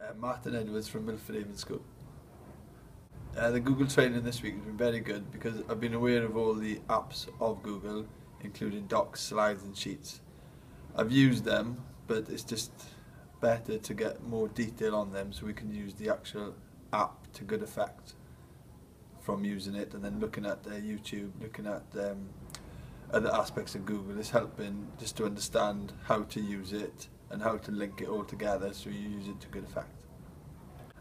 Uh, Martin Edwards from Milford Haven School. Uh, the Google training this week has been very good because I've been aware of all the apps of Google, including Docs, Slides and Sheets. I've used them, but it's just better to get more detail on them so we can use the actual app to good effect from using it and then looking at uh, YouTube, looking at um, other aspects of Google is helping just to understand how to use it and how to link it all together so you use it to good effect.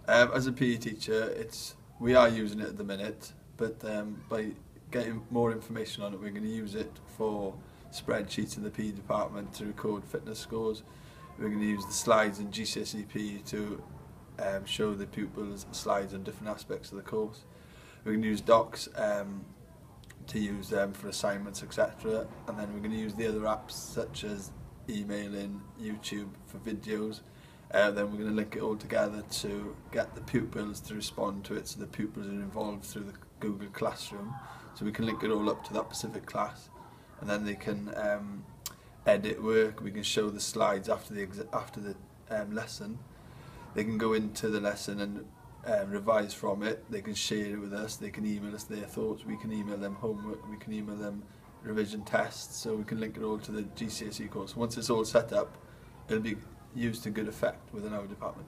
Um, as a PE teacher, it's we are using it at the minute, but um, by getting more information on it, we're going to use it for spreadsheets in the PE department to record fitness scores. We're going to use the slides in GCSE PE to um, show the pupils slides on different aspects of the course. We're going to use docs um, to use them um, for assignments, etc. And then we're going to use the other apps such as emailing, YouTube for videos. Uh, then we're going to link it all together to get the pupils to respond to it so the pupils are involved through the Google Classroom. So we can link it all up to that specific class and then they can um, edit work, we can show the slides after the, after the um, lesson. They can go into the lesson and um, revise from it, they can share it with us, they can email us their thoughts, we can email them homework, we can email them revision test so we can link it all to the GCSE course. Once it's all set up, it'll be used to good effect within our department.